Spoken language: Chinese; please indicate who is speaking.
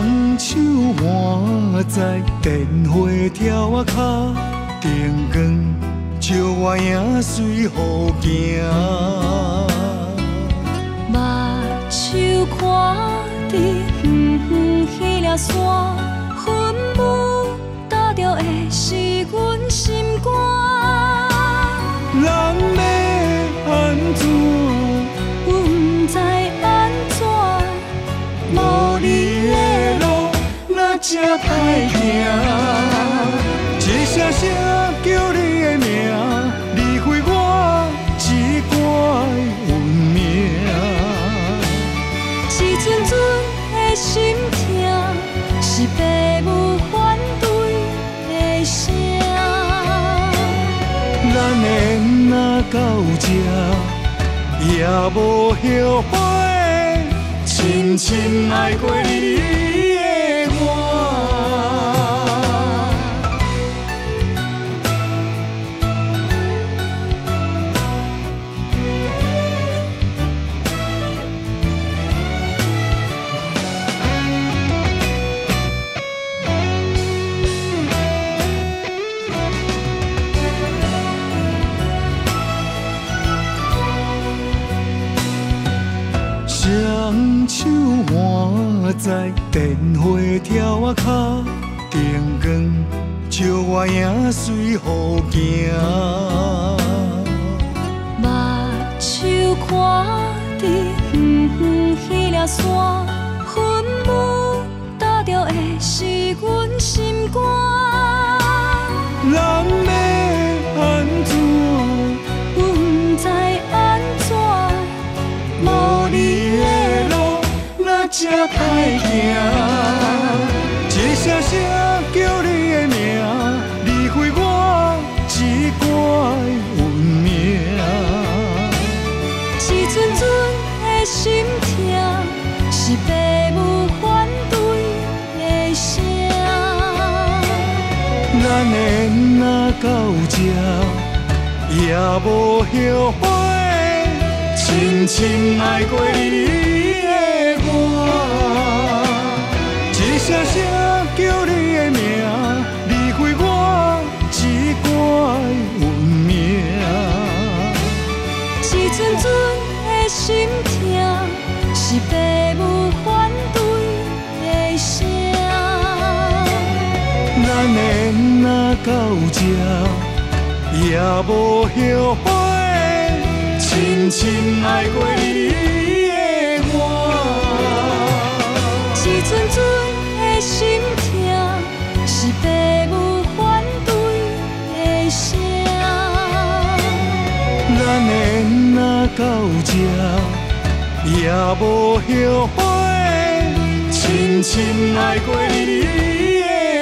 Speaker 1: 双手挽在电火条啊脚，灯光照我影随雨行。
Speaker 2: 目睭看伫远远迄粒山，云雾搭着的是阮心肝。
Speaker 1: 哪这歹行？一声声叫你的名，离开我一挂运命。
Speaker 2: 一阵阵的心痛，是父母反对的声。
Speaker 1: 咱的若到这，也无后悔，深深爱过你双手挽在电火条啊脚，灯光照我影随雨行。
Speaker 2: 目睭看伫远远迄粒山，云雾搭着的是阮心肝。
Speaker 1: 哪这歹行？一声。声。叫你的名，离开我一挂运命。
Speaker 2: 一阵阵的心痛，是父母反对的声。
Speaker 1: 咱的若到这，也无后悔，深深爱过
Speaker 2: 是父母反对的声。
Speaker 1: 咱的若到这，也无后悔，深深爱过你的我。
Speaker 2: 一阵阵的心痛，是父母反对的声。
Speaker 1: 咱的若到这，也无后悔，深深爱过你的。